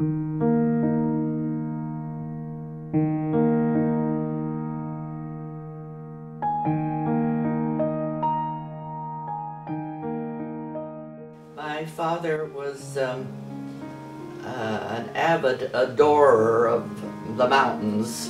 My father was um, uh, an avid adorer of the mountains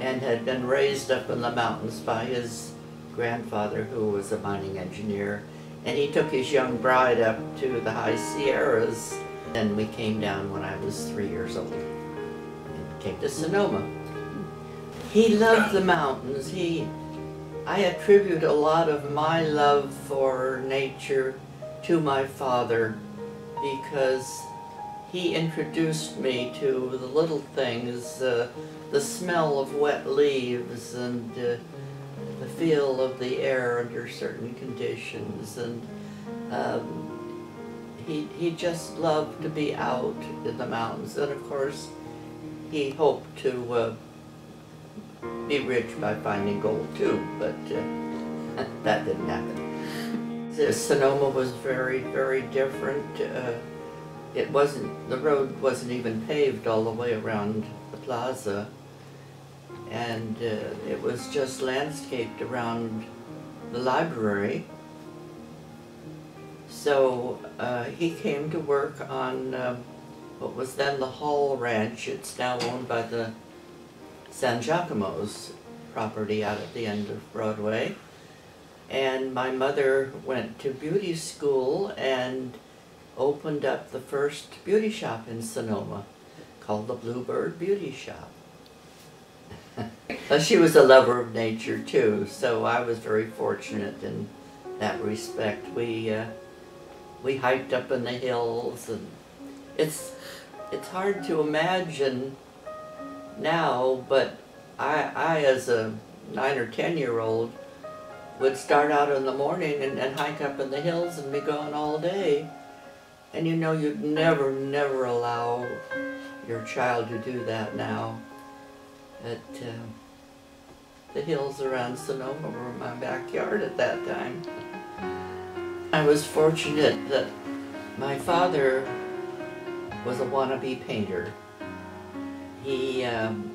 and had been raised up in the mountains by his grandfather who was a mining engineer. And he took his young bride up to the high Sierras and we came down when I was three years old and came to Sonoma. He loved the mountains. He, I attribute a lot of my love for nature to my father because he introduced me to the little things, uh, the smell of wet leaves and uh, the feel of the air under certain conditions. And um, he, he just loved to be out in the mountains. And of course, he hoped to uh, be rich by finding gold too, but uh, that didn't happen. Sonoma was very, very different. Uh, it wasn't, the road wasn't even paved all the way around the plaza. And uh, it was just landscaped around the library. So uh, he came to work on uh, what was then the Hall Ranch. It's now owned by the Sangiacomo's property out at the end of Broadway. And my mother went to beauty school and opened up the first beauty shop in Sonoma called the Bluebird Beauty Shop. she was a lover of nature too, so I was very fortunate in that respect. We uh, we hiked up in the hills, and it's it's hard to imagine now, but I I as a nine or ten year old would start out in the morning and, and hike up in the hills and be gone all day. And you know you'd never, never allow your child to do that now. But uh, the hills around Sonoma were my backyard at that time. I was fortunate that my father was a wannabe painter. He um,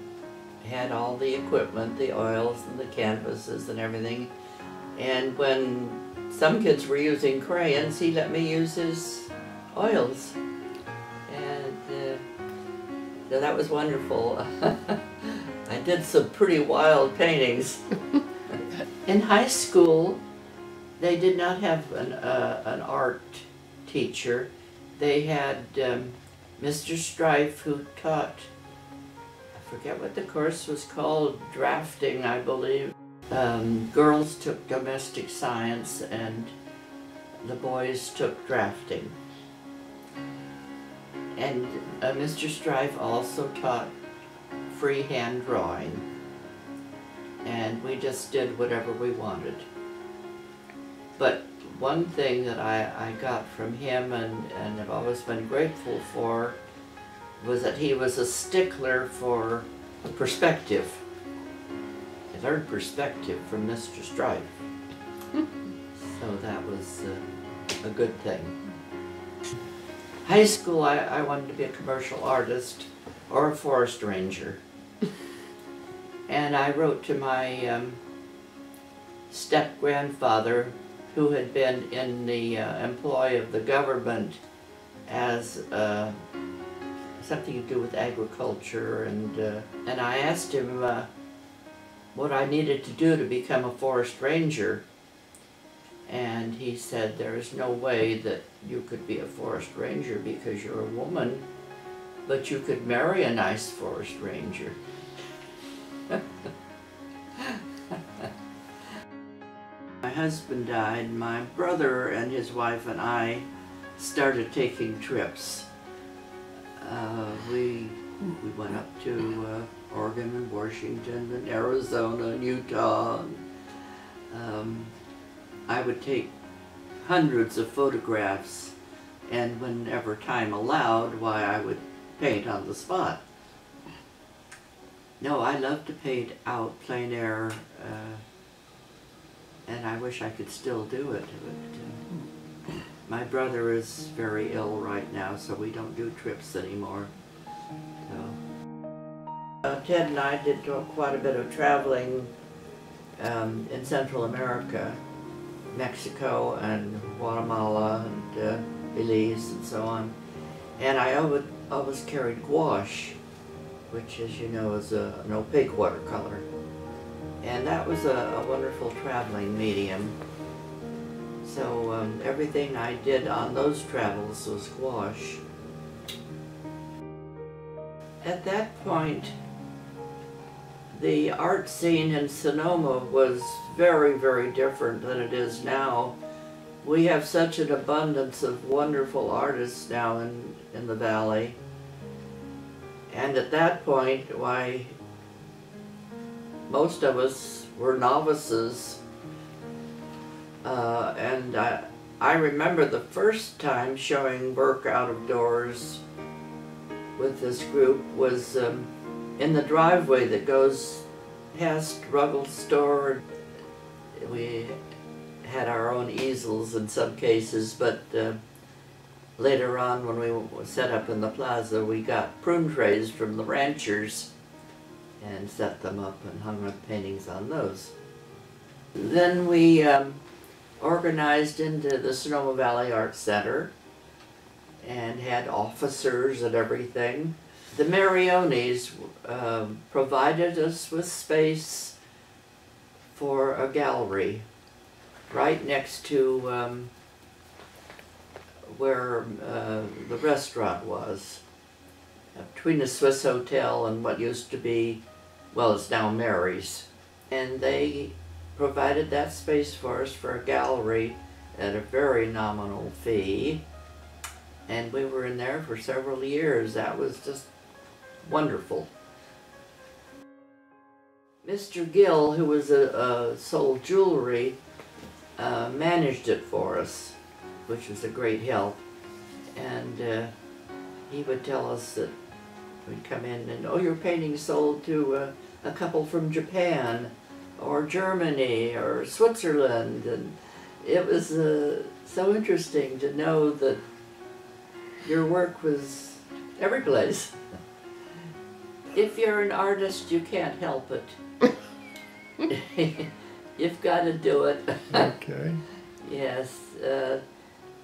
had all the equipment, the oils and the canvases and everything. And when some kids were using crayons, he let me use his oils. And uh, so that was wonderful. I did some pretty wild paintings. In high school, they did not have an, uh, an art teacher. They had um, Mr. Strife who taught, I forget what the course was called, drafting, I believe. Um, girls took domestic science and the boys took drafting. And uh, Mr. Strife also taught freehand drawing. And we just did whatever we wanted. But one thing that I, I got from him and, and have always been grateful for was that he was a stickler for perspective third perspective from Mr. Strife. so that was uh, a good thing. High school, I, I wanted to be a commercial artist or a forest ranger. and I wrote to my um, step-grandfather who had been in the uh, employ of the government as uh, something to do with agriculture and uh, and I asked him uh, what I needed to do to become a forest ranger. And he said, there is no way that you could be a forest ranger because you're a woman, but you could marry a nice forest ranger. husband died, my brother and his wife and I started taking trips. Uh, we, we went up to uh, Oregon and Washington and Arizona and Utah. Um, I would take hundreds of photographs and whenever time allowed, why I would paint on the spot. No, I love to paint out plein air, uh, and I wish I could still do it. But, uh, my brother is very ill right now, so we don't do trips anymore. So. Uh, Ted and I did quite a bit of traveling um, in Central America, Mexico and Guatemala and uh, Belize and so on. And I always, carried gouache, which as you know is a, an opaque watercolor. And that was a, a wonderful traveling medium. So um, everything I did on those travels was gouache. At that point, the art scene in Sonoma was very, very different than it is now. We have such an abundance of wonderful artists now in, in the valley. And at that point, why, most of us were novices. Uh, and I, I remember the first time showing work out of doors with this group was um, in the driveway that goes past Ruggles store. We had our own easels in some cases, but uh, later on when we set up in the plaza, we got prune trays from the ranchers and set them up and hung up paintings on those. Then we um, organized into the Sonoma Valley Art Center and had officers and everything. The Marionis um, provided us with space for a gallery right next to um, where uh, the restaurant was, uh, between the Swiss Hotel and what used to be, well, it's now Mary's. And they provided that space for us for a gallery at a very nominal fee. And we were in there for several years. That was just wonderful. Mr. Gill, who was a, a sold jewelry, uh, managed it for us, which was a great help. And uh, he would tell us that we'd come in and, oh, your painting sold to uh, a couple from Japan or Germany or Switzerland. And it was uh, so interesting to know that your work was every place. if you're an artist, you can't help it. You've got to do it. Okay. yes. Uh,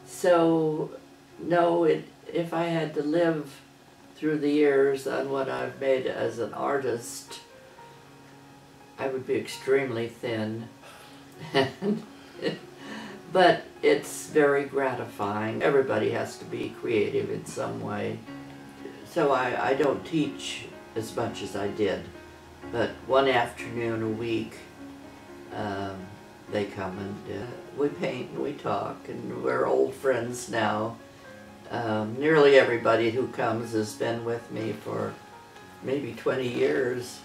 so, no, it, if I had to live through the years on what I've made as an artist, I would be extremely thin. but it's very gratifying. Everybody has to be creative in some way. So I, I don't teach as much as I did. But one afternoon a week, um, they come and uh, we paint and we talk and we're old friends now. Um, nearly everybody who comes has been with me for maybe 20 years.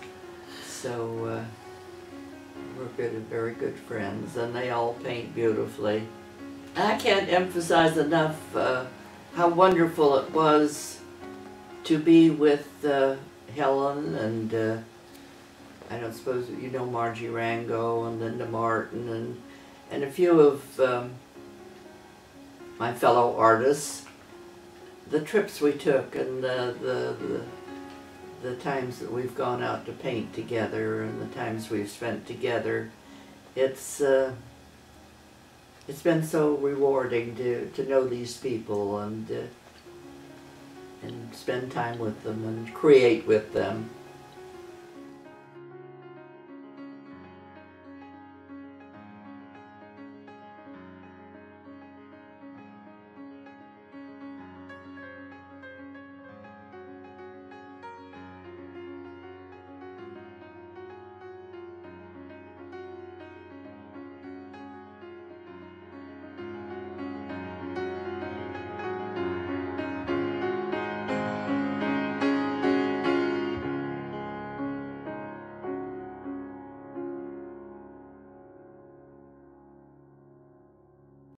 So uh, we're good, very good friends and they all paint beautifully. I can't emphasize enough uh, how wonderful it was to be with uh, Helen and uh, I don't suppose you know Margie Rango and Linda Martin and and a few of um, my fellow artists. The trips we took and the, the, the the times that we've gone out to paint together and the times we've spent together, it's uh, it's been so rewarding to, to know these people and uh, and spend time with them and create with them.